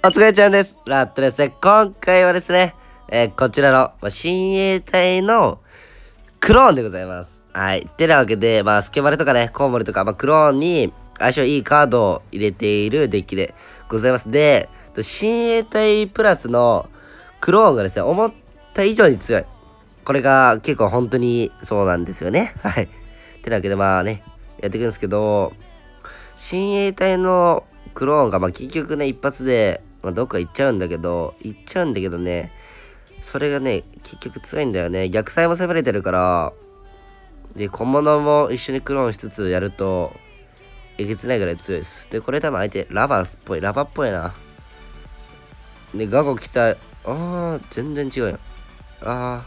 お疲れちゃんです。ラットですね。今回はですね、えーこちらのまあ親衛隊のクローンでございます。はい。てなわけで、まあ、スケバレとかね、コウモリとか、まあ、クローンに相性いいカードを入れているデッキでございます。で、親衛隊プラスのクローンがですね、思った以上に強い。これが結構本当にそうなんですよね。はい。てなわけで、まあね、やっていくんですけど、親衛隊のクローンが、まあ、結局ね、一発で、まあ、どっか行っちゃうんだけど、行っちゃうんだけどね、それがね、結局強いんだよね。逆サイも攻めれてるから、で、小物も一緒にクローンしつつやると、えげつないぐらい強いです。で、これ多分相手、ラバーっぽい、ラバーっぽいな。で、ガゴ来た、あー、全然違うよ。あ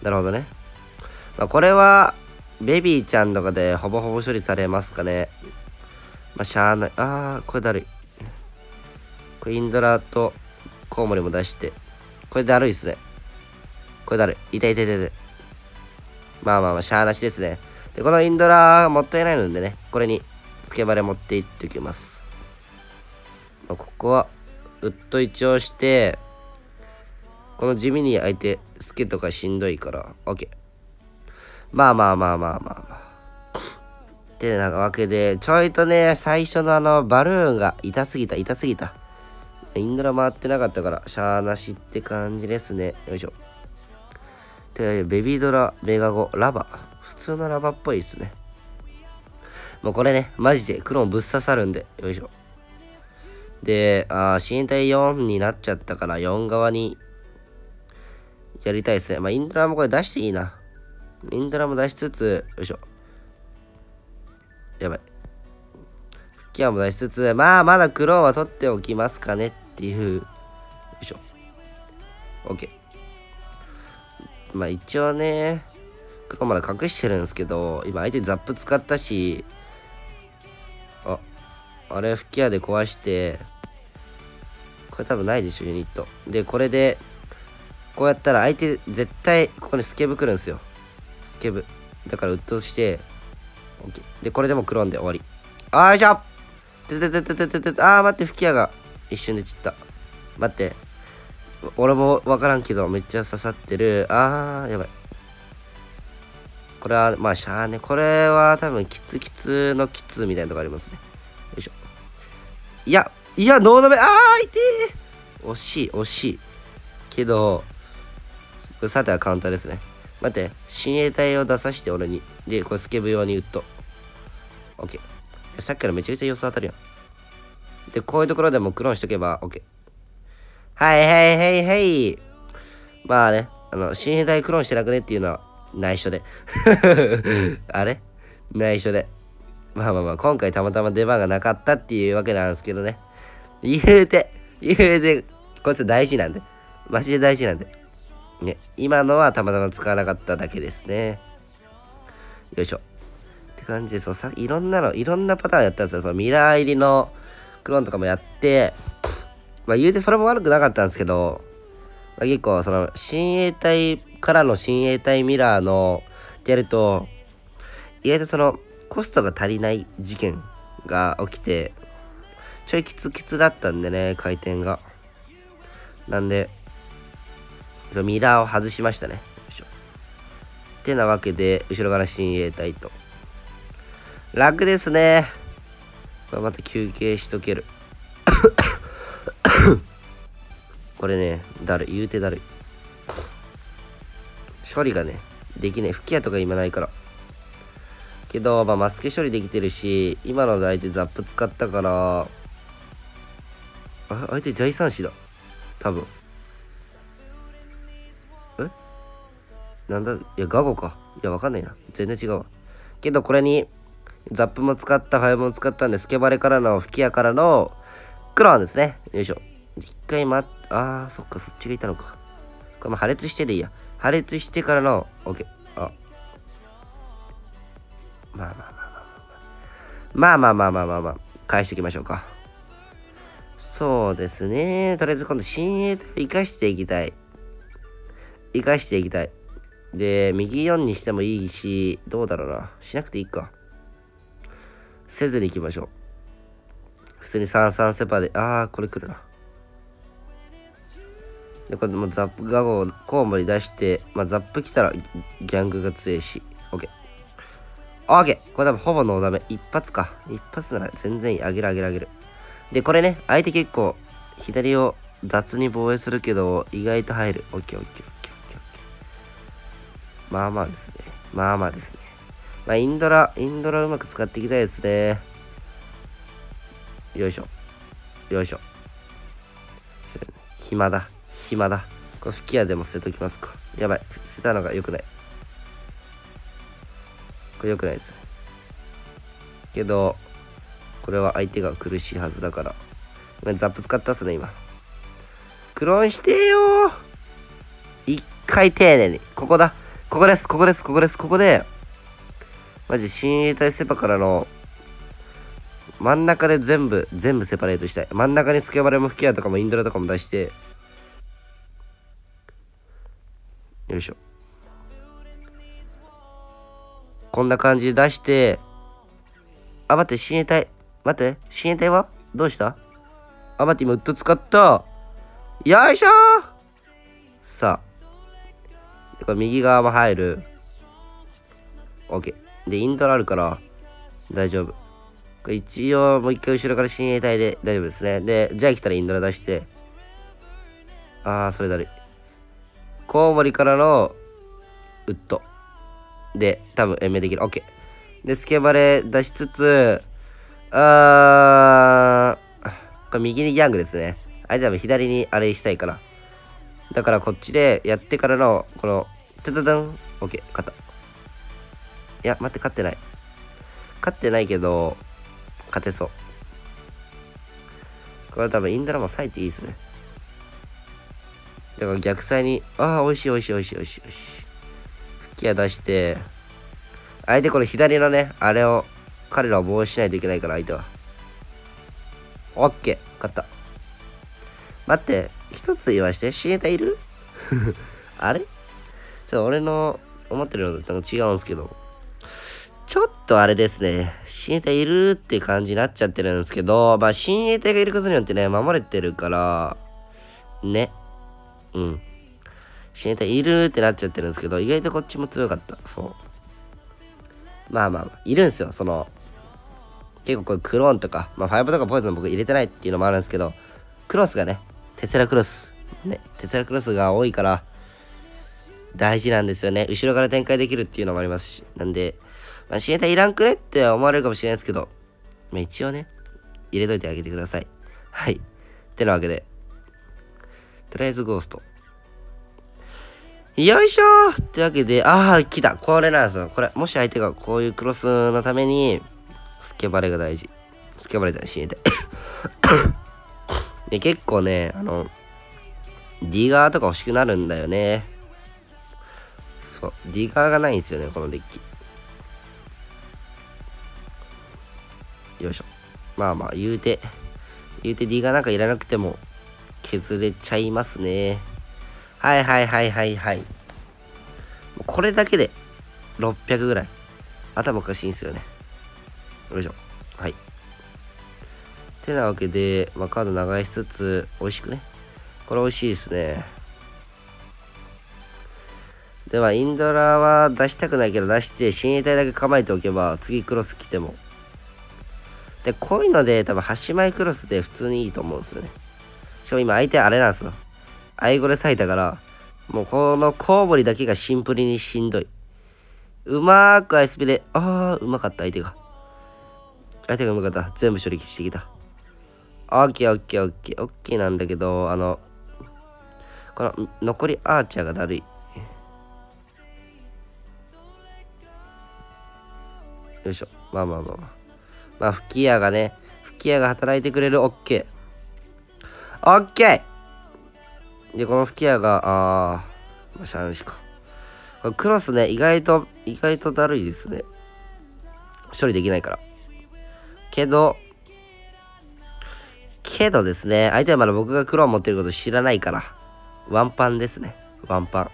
ー、なるほどね。まあ、これは、ベビーちゃんとかでほぼほぼ処理されますかね。まあ、しゃあない。あー、これだるい。これインドラとコウモリも出して。これだるいっすね。これだるい。痛い痛い痛い痛い。まあまあまあ、しゃあなしですね。で、このインドラもったいないのでね、これにスケバレ持っていっておきます。まあ、ここは、ウッド一応して、この地味に相手、スケとかしんどいから、OK。まあまあまあまあまあまあ。ってなわけで、ちょいとね、最初のあの、バルーンが痛すぎた、痛すぎた。インドラ回ってなかったから、しゃーなしって感じですね。よいしょ。で、ベビードラ、ベガゴ、ラバ。普通のラバっぽいっすね。もうこれね、マジでクローンぶっ刺さるんで、よいしょ。で、あー、身体4になっちゃったから、4側にやりたいですね。まあ、インドラもこれ出していいな。インドラも出しつつ、よいしょ。やばい。吹き矢も出しつつ、まあ、まだクローンは取っておきますかねっっていう。よいしょ。OK。まあ、一応ね、クローンまだ隠してるんですけど、今相手ザップ使ったし、あ、あれ吹き矢で壊して、これ多分ないでしょ、ユニット。で、これで、こうやったら相手絶対ここにスケブ来るんですよ。スケブ。だからウッドして、OK で、これでもクローンで終わり。あーよいしょてててててててあー待って、吹き矢が一瞬で散った。待って。俺も分からんけど、めっちゃ刺さってる。あー、やばい。これは、まあ、しゃあね。これは多分、キツキツのキツみたいなとこありますね。よいしょ。いや、いや、ノードメ、あー、痛え惜しい、惜しい。けど、さてはカウンターですね。待って、親衛隊を出さして俺に。で、これスケブ用に打っと。オッケー。さっきからめちゃくちゃ予想当たるやん。で、こういうところでもクローンしとけば、オッケー。はいはいはいはい。まあね、あの、親衛隊クローンしてなくねっていうのは内緒で。あれ？内緒で。まあまあまあ、今回たまたま出番がなかったっていうわけなんですけどね。言うて、言うて、こいつ大事なんで。マジで大事なんで。ね、今のはたまたま使わなかっただけですね。よいしょ。って感じで、そうさ、いろんなの、いろんなパターンやったんですよ。そのミラー入りのクローンとかもやって、まあ言うてそれも悪くなかったんですけど、まあ、結構その親衛隊からの親衛隊ミラーのってやると、意外とそのコストが足りない事件が起きて、ちょいキツキツだったんでね、回転が。なんで、ミラーを外しましたね。ってなわけで、後ろから親衛隊と。楽ですね。これまた休憩しとける。これね、だるい。言うてだるい。処理がね、できない。吹き矢とか今ないから。けど、まあ、マスケ処理できてるし、今ので相手ザップ使ったから、あ相手ジャイサンシだ。多分。え？なんだ？いや、ガゴか。いや、わかんないな。全然違うわ。けど、これに、ザップも使った、ハイも使ったんで、スケバレからの、吹き矢からの、クローンですね。よいしょ。一回待っ、あー、そっか、そっちがいたのか。これも破裂してでいいや。破裂してからの、OK。あ。まあまあまあまあまあ。まあまあまあまあまあまあ。返していきましょうか。そうですね。とりあえず今度、新鋭生かしていきたい。生かしていきたい。で、右4にしてもいいし、どうだろうな。しなくていいか。せずに行きましょう。普通に33セパで、あー、これ来るな。で、これでもザップガゴをコウモリ出して、まあ、ザップ来たらギャングが強いし、OK。OK! これ多分ほぼノーダメ。一発か。一発なら全然いい。あげるあげるあげる。で、これね、相手結構左を雑に防衛するけど、意外と入る。OK, OK, OK, OK, OK. まあまあですね。まあまあですね。まあ、インドラ、インドラうまく使っていきたいですね。よいしょ。よいしょ。暇だ。暇だ。これ吹き矢でも捨てときますか。やばい。捨てたのが良くない。これ良くないです。けど、これは相手が苦しいはずだから。今ザップ使ったっすね、今。クローンしてよ一回丁寧に。ここだ。ここです、ここです、ここです、ここで、マジ、親衛隊セパからの、真ん中で全部、全部セパレートしたい。真ん中にスケバレも吹き矢とかもインドラとかも出して、よいしょ。こんな感じで出して、あ、待って、親衛隊。待って、親衛隊は？どうした？あ、待って、今、ウッド使った。よいしょさあ。これ右側も入る。OK。で、イントラあるから、大丈夫。一応、もう一回後ろから親衛隊で大丈夫ですね。で、じゃあ来たらインドラ出して。あー、それだるい。コウモリからの、ウッド。で、多分延命できる。OK。で、スケバレ出しつつ、あー、これ右にギャングですね。相手は左にあれしたいから。だからこっちでやってからの、この、トゥトゥトン。OK、勝った。いや、待って、勝ってない。勝ってないけど、勝てそう。これは多分インドラも割いていいですね。だから逆サイに、ああ、美味しい美味しい美味しい美味しい美味しい。吹き矢出して、相手これ左のね、あれを、彼らを防止しないといけないから相手は。オッケー、勝った。待って、一つ言わして、シエタいる？あれ？ちょっと俺の思ってるのと違うんですけど。ちょっとあれですね、親衛隊いるって感じになっちゃってるんですけど、まあ親衛隊がいることによってね、守れてるから、ね。うん。親衛隊いるってなっちゃってるんですけど、意外とこっちも強かった。そう。まあまあ、まあ、いるんですよ。その、結構これクローンとか、まあファイブとかポイズン僕入れてないっていうのもあるんですけど、クロスがね、テスラクロス。ね、テスラクロスが多いから、大事なんですよね。後ろから展開できるっていうのもありますし。なんで、まあ、支援隊いらんくねって思われるかもしれないですけど、まあ、一応ね、入れといてあげてください。はい。ってなわけで、とりあえずゴースト。よいしょーってわけで、ああ、来た。これなんですよ。これ、もし相手がこういうクロスのために、スケバレが大事。スケバレじゃない、死にたい。で結構ね、あの、ディガーとか欲しくなるんだよね。そう、ディガーがないんですよね、このデッキ。よいしょ。まあまあ、言うて、言うて D がなんかいらなくても削れちゃいますね。はいはいはいはいはい。これだけで600ぐらい。頭おかしいんですよね。よいしょ。はい。てなわけで、まあ、カード流しつつ、美味しくね。これ美味しいですね。では、インドラは出したくないけど出して、親衛隊だけ構えておけば、次クロス来てもで、こういうので多分端前クロスで普通にいいと思うんですよね。しかも今相手あれなんですよ。アイゴレ咲いたから、もうこのコウモリだけがシンプルにしんどい。うまーくアイスピで、あー、うまかった相手が。相手がうまかった。全部処理してきた。オッケーオッケーオッケー。オッケーなんだけど、あの、この残りアーチャーがだるい。よいしょ。まあまあまあまあ。まあ、吹き矢がね、吹き矢が働いてくれる OK。OK! で、この吹き矢が、あー、まあ、しあしか。クロスね、意外と、意外とだるいですね。処理できないから。けど、けどですね、相手はまだ僕が黒を持ってること知らないから、ワンパンですね。ワンパン。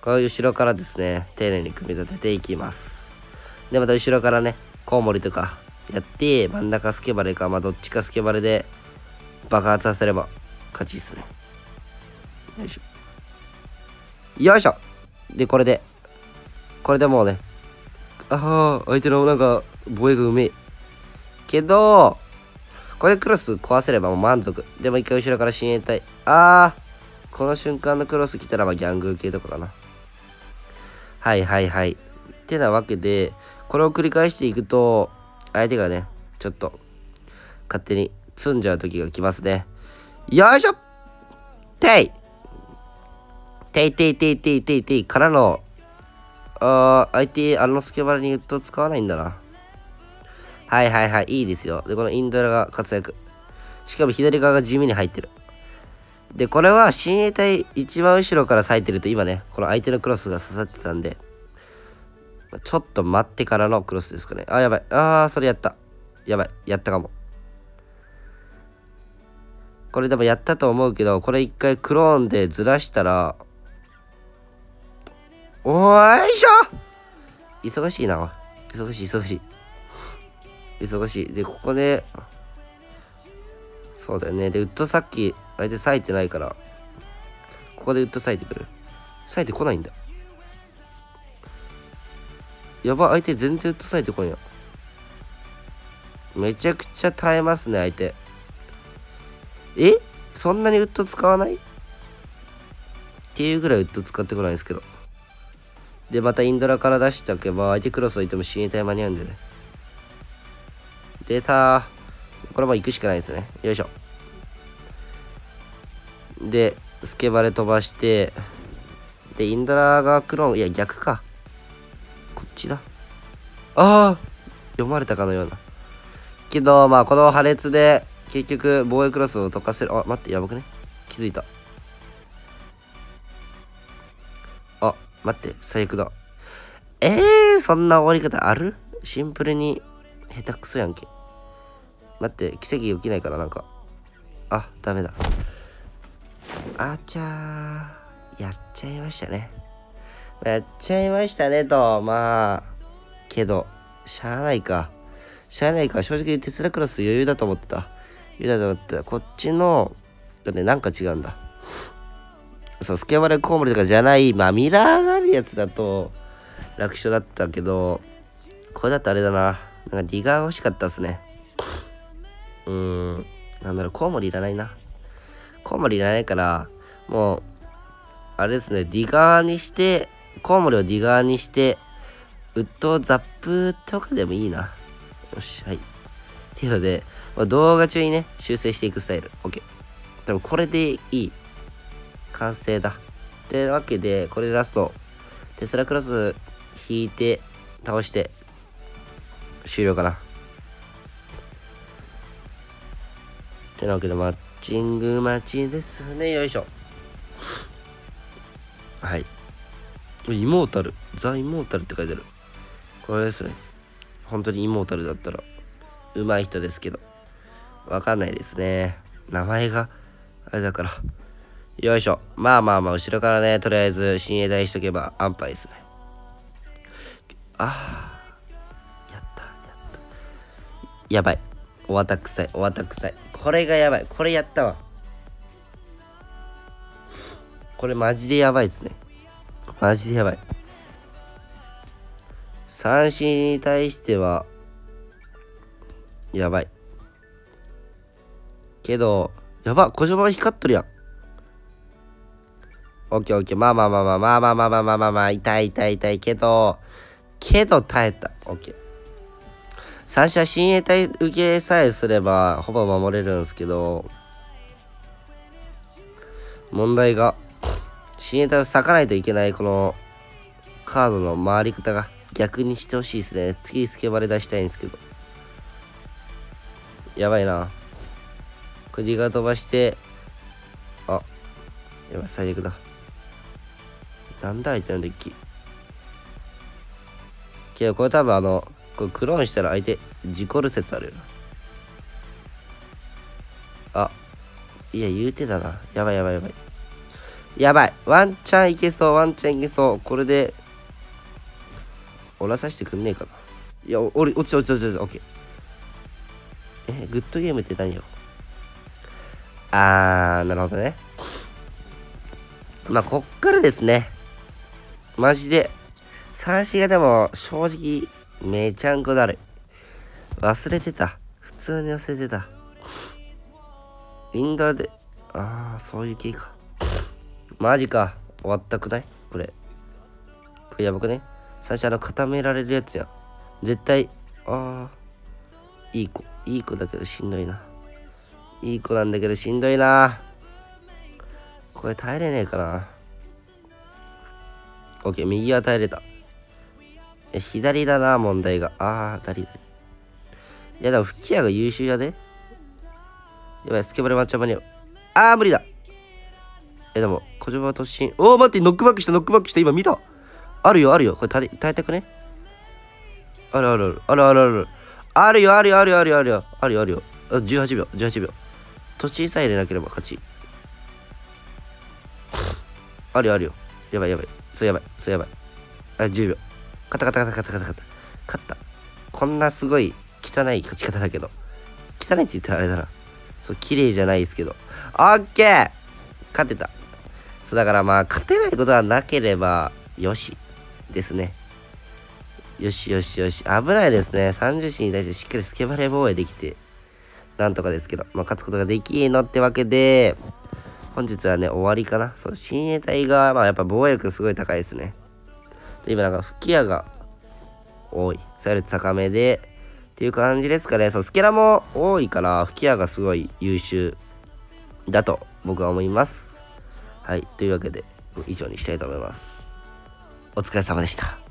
こういう後ろからですね、丁寧に組み立てていきます。で、また後ろからね、コウモリとかやって、真ん中スケバレか、まあどっちかスケバレで爆発させれば勝ちっすね。よいしょ。よいしょ。でこれでこれでもうねああ相手のなんか防衛がうめえ。けどこれでクロス壊せればもう満足。でも一回後ろから親衛隊。ああこの瞬間のクロス来たらまあギャング系とかかな。はいはいはい。ってなわけでこれを繰り返していくと相手がねちょっと勝手に積んじゃう時が来ますね。よいしょ！ていていていていていていていからのあー相手あのスケバラに言うと使わないんだな。はいはいはいいいですよ。でこのインドラが活躍。しかも左側が地味に入ってる。でこれは親衛隊一番後ろから咲いてると今ねこの相手のクロスが刺さってたんでちょっと待ってからのクロスですかね。あやばい。あーそれやった。やばい。やったかも。これでもやったと思うけどこれ一回クローンでずらしたらおーいしょ。忙しいな。忙しい忙しい。忙しい。でここでそうだよね。でウッドさっき相手咲いてないからここでウッド咲いてくる。咲いてこないんだ。やば相手全然ウッド咲いてこんやめちゃくちゃ耐えますね相手。え？そんなにウッド使わない？っていうぐらいウッド使ってこないですけど。でまたインドラから出しておけば相手クロス置いても親衛隊間に合うんでね。出たこれも行くしかないですね。よいしょ。でスケバレ飛ばしてでインドラがクローンいや逆か。こっちだ。ああ読まれたかのような。けどまあこの破裂で結局防衛クロスを溶かせる。あ待ってやばくね？気づいた。あ待って最悪だ。えー、そんな終わり方ある？シンプルに下手くそやんけ。待って奇跡起きないからなんか。あダメだ。あちゃー。やっちゃいましたね。やっちゃいましたねと。まあけどしゃあないか。しゃあないか。正直テスラクロス余裕だと思ってた。余裕だと思ってた。こっちのだってなんか違うんだ。そうスケバレコウモリとかじゃないまあミラーがあるやつだと楽勝だったけどこれだとあれだな。なんかディガー欲しかったっすね。うーんなんだろうコウモリいらないな。コウモリいらないからもうあれですね。ディガーにしてコウモリをディガーにしてウッドザップとかでもいいな。よしはい。っていうので、まあ、動画中にね修正していくスタイル。OK でもこれでいい完成だ。ってわけでこれでラスト。テスラクロス引いて倒して終了かな。てなわけでマッチング待ちですね。よいしょ。はい。イモータル。ザ・イモータルって書いてある。これですね。本当にイモータルだったら上手い人ですけど。わかんないですね。名前があれだから。よいしょ。まあまあまあ後ろからねとりあえず親衛隊しとけば安牌ですね。あー。やったやった。やばい。おわったくさいおわったくさい。これがやばい。これやったわ。これマジでやばいっすね。マジでやばい。三振に対してはやばい。けどやば小島光っとるやん。オッケーオッケー。まあまあまあまあまあまあまあまあまあまあまあ。痛い痛い痛い。けどけど耐えた。オッケー。三者親衛隊受けさえすればほぼ守れるんですけど問題が親衛隊を咲かないといけないこのカードの回り方が逆にしてほしいですね。次スケバレ出したいんですけど。やばいな。これディガー飛ばしてあやばい最悪だ。なんだ相手のデッキ。けどこれ多分あのこれクローンしたら相手事故る説あるよ。なあいや言うてたな。やばいやばいやばい。やばい。ワンチャンいけそうワンチャンいけそうこれでおらさしてくんねえかないや俺落ちた落ちた落ちたオッケーえグッドゲームって何よ？あー、なるほどね。まあ、こっからですね。マジで。三振がでも、正直、めちゃんこだる。忘れてた。普通に忘れてた。インダーで、あー、そういう系か。マジか。終わったくない？これ。これやばくね？最初あの固められるやつや。絶対ああいい子。いい子だけどしんどいな。いい子なんだけどしんどいな。これ耐えれねえかな。オッケー。右は耐えれた。左だな問題が。ああ左いやでも吹き矢が優秀やで。やばいスケボーで抹茶間に合うああ無理だ。えでも小島突進おお待ってノックバックしたノックバックした。今見た。あるよあるよ。これ耐え耐えたくね。あるあるある。あるあるある。よあるよあるよあるよあるよ。あるよあるよ。あ18秒18秒土地さえ入れなければ勝ち。あるよあるよ。やばいやばい。そうやばいそうやばい。あ10秒勝った勝った勝った勝った勝った。勝った。こんなすごい汚い勝ち方だけど。汚いって言ったらあれだな。そう綺麗じゃないですけど。オッケー！勝てた。そうだからまあ勝てないことはなければよしですね。よしよしよし。危ないですね。30子に対してしっかりスケバレ防衛できて、なんとかですけど、まあ、勝つことができんのってわけで、本日はね、終わりかな。そう、親衛隊が、まあやっぱ防衛力すごい高いですね。で、今なんか吹き矢が多い。それ高めで、っていう感じですかね。そう、スケラも多いから、吹き矢がすごい優秀だと僕は思います。はい、というわけで、以上にしたいと思います。お疲れ様でした。